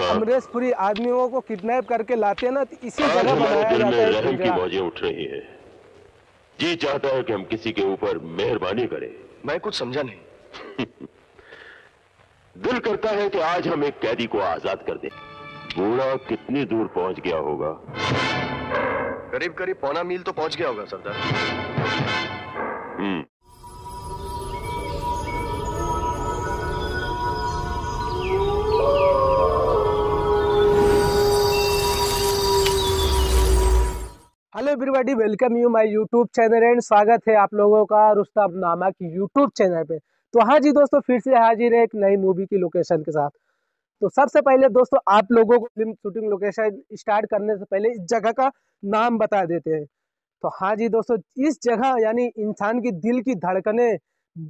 जो अमरेशपुरी आदमियों को किडनैप करके लाते हैं ना तो इसी जगह बनाया जाता है रहम की मौजें उठ रही हैं। जी चाहता है कि हम किसी के ऊपर मेहरबानी करें। मैं कुछ समझा नहीं। दिल करता है कि आज हम एक कैदी को आज़ाद कर दें। बूढ़ा कितनी दूर पहुँच गया होगा? करीब करीब पौना मील तो पहुँच गया होगा सरदार। हम्म। Hello everybody welcome you my YouTube channel and स्वागत है आप लोगों का रुस्तम नामा की यूट्यूब चैनल पे। तो हाँ जी दोस्तों, फिर से हाजिर है एक नई मूवी की लोकेशन के साथ। तो सबसे पहले दोस्तों, आप लोगों को फ़िल्म शूटिंग लोकेशन स्टार्ट करने से पहले इस जगह का नाम बता देते हैं। तो हाँ जी दोस्तों, इस जगह यानी इंसान की दिल की धड़कने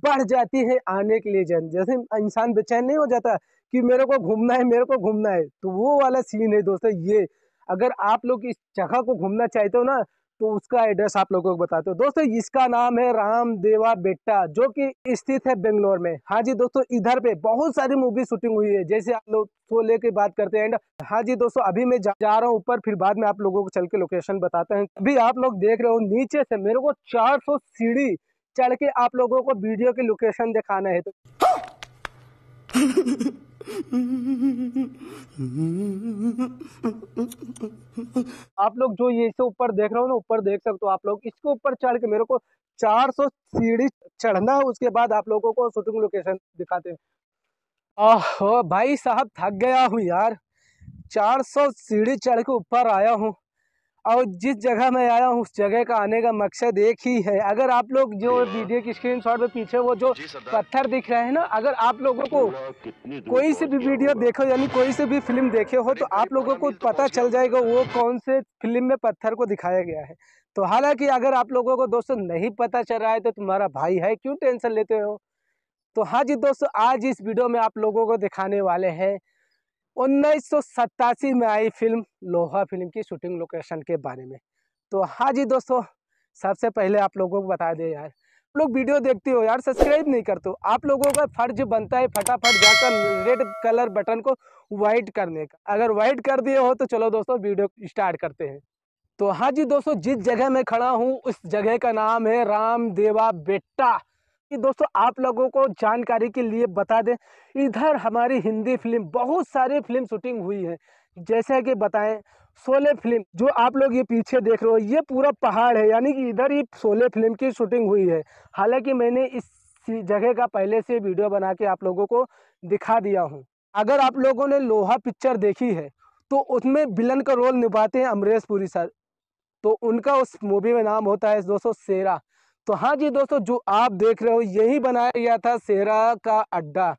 बढ़ जाती है आने के लिए जन। जैसे इंसान बेचैन नहीं हो जाता कि मेरे को घूमना है, मेरे को घूमना है। तो वो वाला सीन है दोस्तों, ये अगर आप लोग इस जगह को घूमना चाहते हो ना तो उसका एड्रेस आप लोगों को बताते हो। दोस्तों इसका नाम है राम देवा बेट्टा जो कि स्थित है बेंगलोर में। हाँ जी दोस्तों इधर पे बहुत सारी मूवी शूटिंग हुई है। जैसे आप लोग शोले की बात करते हैं एंड हाँ जी दोस्तों अभी मैं जा, जा रहा हूँ ऊपर फिर बाद में आप लोगों को चल के लोकेशन बताते हैं। अभी आप लोग देख रहे हो नीचे से मेरे को 400 सीढ़ी चढ़ के आप लोगों को वीडियो की लोकेशन दिखाना है। तो आप लोग जो ये इसे ऊपर देख रहे हो ना, ऊपर देख सकते हो आप लोग। इसके ऊपर चढ़ के मेरे को 400 सीढ़ी चढ़ना है, उसके बाद आप लोगों को शूटिंग लोकेशन दिखाते हैं। आह, भाई साहब, थक गया हूँ यार। 400 सीढ़ी चढ़ के ऊपर आया हूँ। और जिस जगह मैं आया हूँ उस जगह का आने का मकसद एक ही है। अगर आप लोग जो वीडियो की स्क्रीनशॉट में पीछे वो जो पत्थर दिख रहे हैं ना अगर आप लोगों को कोई से भी वीडियो देखो यानी कोई से भी फ़िल्म देखे हो तो आप लोगों को पता चल जाएगा वो कौन से फ़िल्म में पत्थर को दिखाया गया है। तो हालाँकि अगर आप लोगों को दोस्तों नहीं पता चल रहा है तो तुम्हारा भाई है क्यों टेंशन लेते हो? तो हाँ जी दोस्तों आज इस वीडियो में आप लोगों को दिखाने वाले हैं उन्नीस सौ सतासी में आई फ़िल्म, लोहा फ़िल्म की शूटिंग लोकेशन के बारे में। तो हाँ जी दोस्तों, सबसे पहले आप लोगों को बता दें यार, आप लोग वीडियो देखते हो यार, सब्सक्राइब नहीं करते हो। आप लोगों का फ़र्ज़ बनता है फटाफट जाकर रेड कलर बटन को वाइट करने का। अगर वाइट कर दिए हो तो चलो दोस्तों, वीडियो स्टार्ट करते हैं। तो हाँ जी दोस्तों, जिस जगह मैं खड़ा हूँ, उस जगह का नाम है राम देवा बेट्टा। दोस्तों, आप लोगों को जानकारी के लिए बता दें, इधर हमारी हिंदी फ़िल्म, बहुत सारी फ़िल्म शूटिंग हुई है। जैसे कि बताएँ, शोले फ़िल्म, जो आप लोग ये पीछे देख रहे हो, ये पूरा पहाड़ है, यानी कि इधर ही शोले फ़िल्म की शूटिंग हुई है। हालाँकि मैंने इस जगह का पहले से वीडियो बना के आप लोगों को दिखा दिया हूँ। अगर आप लोगों ने लोहा पिक्चर देखी है तो उसमें विलन का रोल निभाते हैं अमरीश पुरी सर। तो उनका उस मूवी में नाम होता है, दोस्तों शेरा तो हाँ जी दोस्तों, जो आप देख रहे हो, यही बनाया गया था शेरा का अड्डा।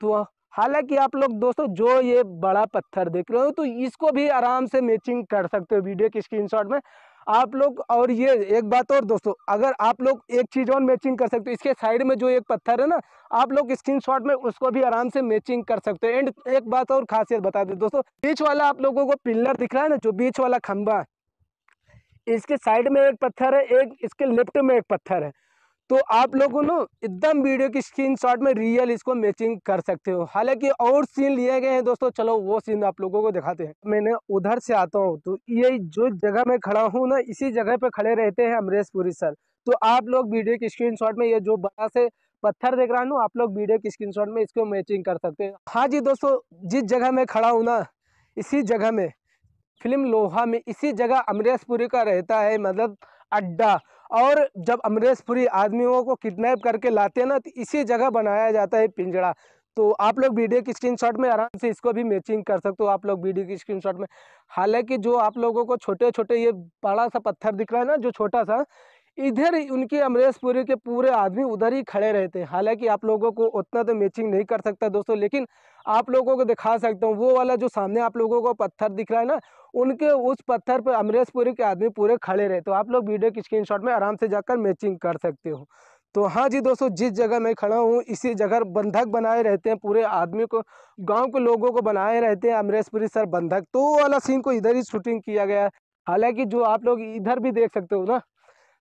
तो हालाँकि आप लोग दोस्तों, जो ये बड़ा पत्थर देख रहे हो तो इसको भी आराम से मैचिंग कर सकते हो वीडियो के स्क्रीनशॉट में। आप लोग, और ये एक बात और दोस्तों, अगर आप लोग एक चीज़ और मैचिंग कर सकते हो, इसके साइड में जो एक पत्थर है ना, आप लोग स्क्रीनशॉट में उसको भी आराम से मैचिंग कर सकते हो। एंड एक बात और खासियत बता दें दोस्तों, बीच वाला आप लोगों को पिल्लर दिख रहा है ना, जो बीच वाला खंबा इसके साइड में एक पत्थर है, एक इसके लेफ़्ट में एक पत्थर है। तो आप लोगों ना, एकदम वीडियो की स्क्रीनशॉट में रियल इसको मैचिंग कर सकते हो। हालाँकि और सीन लिए गए हैं दोस्तों, चलो वो सीन आप लोगों को दिखाते हैं। मैंने उधर से आता हूँ तो ये जो जगह मैं खड़ा हूँ ना, इसी जगह पे खड़े रहते हैं अमरीश पुरी सर। तो आप लोग वीडियो की स्क्रीनशॉट में ये जो बड़ा से पत्थर देख रहा हूँ आप लोग वीडियो की स्क्रीनशॉट में इसको मैचिंग कर सकते हैं। हाँ जी दोस्तों, जिस जगह मैं खड़ा हूँ ना, इसी जगह में फ़िल्म लोहा में इसी जगह अमरीश पुरी का रहता है मतलब अड्डा। और जब अमरीश पुरी आदमियों को किडनैप करके लाते हैं ना तो इसी जगह बनाया जाता है पिंजड़ा तो आप लोग वीडियो की स्क्रीनशॉट में आराम से इसको भी मैचिंग कर सकते हो, आप लोग वीडियो की स्क्रीनशॉट में। हालाँकि जो आप लोगों को छोटे छोटे ये बड़ा सा पत्थर दिख रहा है ना, जो छोटा सा, इधर उनके अमरीश पुरी के पूरे आदमी उधर ही खड़े रहते हैं। हालाँकि आप लोगों को उतना तो मैचिंग नहीं कर सकता दोस्तों, लेकिन आप लोगों को दिखा सकता हूँ, वो वाला जो सामने आप लोगों को पत्थर दिख रहा है ना उनके उस पत्थर पर अमरीश पुरी के आदमी पूरे खड़े रहे। तो आप लोग वीडियो की स्क्रीनशॉट में आराम से जाकर मैचिंग कर सकते हो। तो हाँ जी दोस्तों, जिस जगह मैं खड़ा हूँ, इसी जगह बंधक बनाए रहते हैं पूरे आदमी को, गाँव के लोगों को बनाए रहते हैं अमरीश पुरी सर बंधक। तो वाला सीन को इधर ही शूटिंग किया गया है। हालाँकि जो आप लोग इधर भी देख सकते हो ना,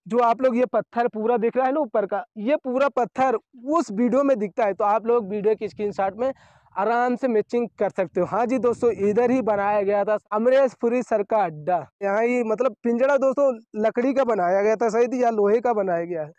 जो आप लोग ये पत्थर पूरा दिख रहा है ना ऊपर का, ये पूरा पत्थर उस वीडियो में दिखता है। तो आप लोग वीडियो की स्क्रीनशॉट में आराम से मैचिंग कर सकते हो। हाँ जी दोस्तों, इधर ही बनाया गया था अमरेशपुरी सर का अड्डा। यहाँ ही मतलब पिंजड़ा दोस्तों, लकड़ी का बनाया गया था सही या लोहे का बनाया गया है।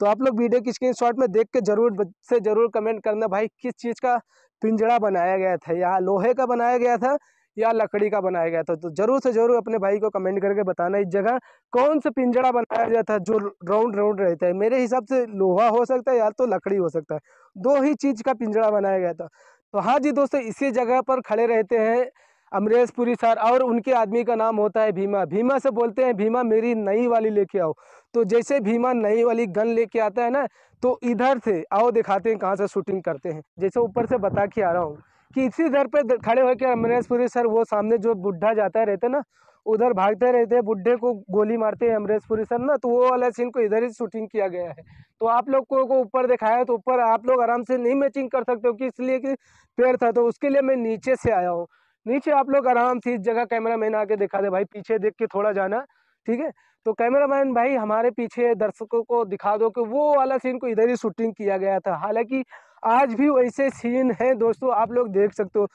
तो आप लोग वीडियो की स्क्रीन शॉट में देख के ज़रूर से ज़रूर कमेंट करना भाई, किस चीज़ का पिंजड़ा बनाया गया था? या लोहे का बनाया गया था या लकड़ी का बनाया गया था? तो ज़रूर से ज़रूर अपने भाई को कमेंट करके बताना इस जगह, कौन सा पिंजड़ा बनाया गया था जो राउंड राउंड रहता है। मेरे हिसाब से लोहा हो सकता है या तो लकड़ी हो सकता है। दो ही चीज़ का पिंजड़ा बनाया गया था। तो हाँ जी दोस्तों, इसी जगह पर खड़े रहते हैं अमरेश पुरी सर और उनके आदमी का नाम होता है भीमा। भीमा से बोलते हैं, भीमा, मेरी नई वाली लेके आओ। तो जैसे भीमा नई वाली गन लेके आता है ना तो इधर से आओ, दिखाते हैं कहाँ से शूटिंग करते हैं। जैसे ऊपर से बता के आ रहा हूँ कि इसी दर पे खड़े होकर अमरेश पुरी सर वो सामने जो बुढ़ा जाता है, रहते ना उधर भागते रहते हैं बुढ़े को गोली मारते हैं अमरेशपुरी सर ना तो वो वाला सीन को इधर ही शूटिंग किया गया है। तो आप लोग को, ऊपर दिखाया तो ऊपर आप लोग आराम से नहीं मैचिंग कर सकते हो कि इसलिए कि पेड़ था तो उसके लिए मैं नीचे से आया हूँ। नीचे आप लोग आराम से इस जगह कैमरा मैन आके दिखा दे भाई पीछे देख के थोड़ा जाना ठीक है? तो कैमरा मैन भाई हमारे पीछे दर्शकों को दिखा दो कि वो वाला सीन को इधर ही शूटिंग किया गया था। हालाँकि आज भी वैसे सीन है दोस्तों आप लोग देख सकते हो।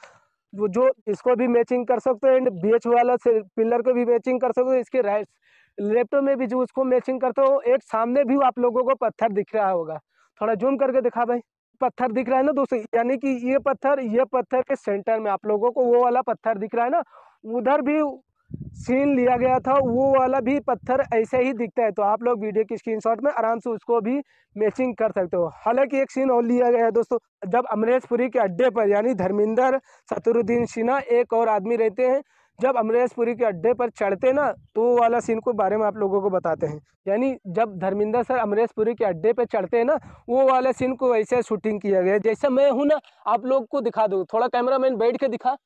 जो इसको भी मैचिंग कर सकते हो एंड बीच वाला पिलर को भी मैचिंग कर सकते हो, इसके राइट लेफ़्ट में भी जो उसको मैचिंग करते हो, एक सामने भी आप लोगों को पत्थर दिख रहा होगा। थोड़ा जूम करके दिखा भाई। पत्थर दिख रहा है ना दोस्तों, यानी कि ये पत्थर ये पत्थर के सेंटर में आप लोगों को वो वाला पत्थर दिख रहा है ना, उधर भी सीन लिया गया था, वो वाला भी पत्थर ऐसे ही दिखता है। तो आप लोग वीडियो की स्क्रीनशॉट में आराम से उसको भी मैचिंग कर सकते हो। हालाँकि एक सीन और लिया गया है दोस्तों, जब अमरेशपुरी के अड्डे पर, यानी धर्मिंदर सतरुद्दीन सिन्हा एक और आदमी रहते हैं, जब अमरेशपुरी के अड्डे पर चढ़ते ना तो वो वाला सीन को बारे में आप लोगों को बताते हैं। यानी जब धर्मिंदर सर अमरेशपुरी के अड्डे पर चढ़ते हैं ना, वो वाला सीन को वैसे शूटिंग किया गया जैसे मैं हूँ ना, आप लोग को दिखा दूँ। थोड़ा कैमरा मैन बैठ के दिखा।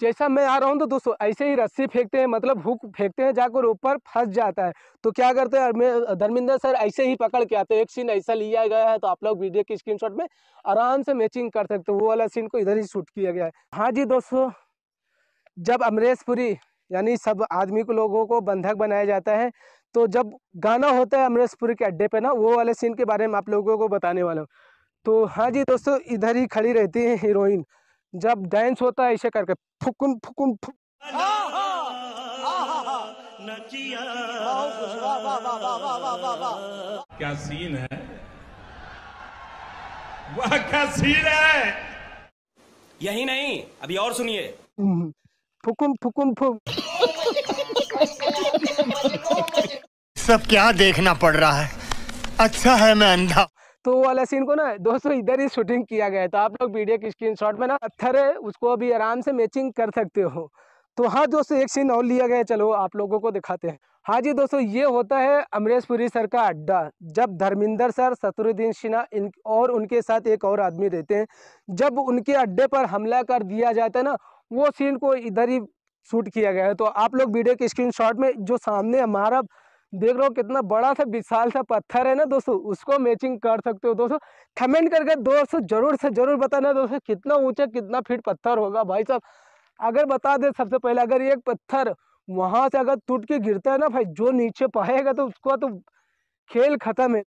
जैसा मैं आ रहा हूँ तो दोस्तों, ऐसे ही रस्सी फेंकते हैं मतलब हुक फेंकते हैं जाकर ऊपर फंस जाता है। तो क्या करते हैं धर्मिंदर सर ऐसे ही पकड़ के आते हैं। एक सीन ऐसा लिया गया है तो आप लोग वीडियो की स्क्रीनशॉट में आराम से मैचिंग कर सकते हो। वो वाला सीन को इधर ही शूट किया गया है। हाँ जी दोस्तों, जब अमरेशपुरी, यानी सब आदमी को लोगों को बंधक बनाया जाता है तो जब गाना होता है अमरेशपुरी के अड्डे पे ना, वो वाले सीन के बारे में आप लोगों को बताने वाला हूँ। तो हाँ जी दोस्तों, इधर ही खड़ी रहती है हीरोइन। जब डांस होता है ऐसे करके फुकुन फुकुन फुक क्या सीन है? वाह क्या सीन है? यही नहीं अभी और सुनिए। फुकुन फुकुन फुक सब क्या देखना पड़ रहा है? अच्छा है मैं अंधा। तो वाला सीन को ना दोस्तों इधर ही शूटिंग किया गया है। तो आप लोग वीडियो की स्क्रीनशॉट में ना पत्थर है, उसको अभी आराम से मैचिंग कर सकते हो। तो हाँ दोस्तों, एक सीन और लिया गया चलो आप लोगों को दिखाते हैं। हाँ जी दोस्तों, ये होता है अमरेशपुरी सर का अड्डा, जब धर्मिंदर सर शत्रुद्दीन सिन्हा इन और उनके साथ एक और आदमी रहते हैं। जब उनके अड्डे पर हमला कर दिया जाता है ना, वो सीन को इधर ही शूट किया गया है। तो आप लोग वीडियो के स्क्रीनशॉट में जो सामने हमारा देख रहे हो कितना बड़ा सा विशाल सा पत्थर है ना दोस्तों, उसको मैचिंग कर सकते हो दोस्तों। कमेंट करके दोस्तों ज़रूर से ज़रूर बताना दोस्तों, कितना ऊँचा, कितना फीट पत्थर होगा भाई साहब। अगर बता दे सबसे पहले, अगर ये पत्थर वहाँ से अगर टूट के गिरता है ना भाई, जो नीचे पाएगा तो उसका तो खेल खत्म है।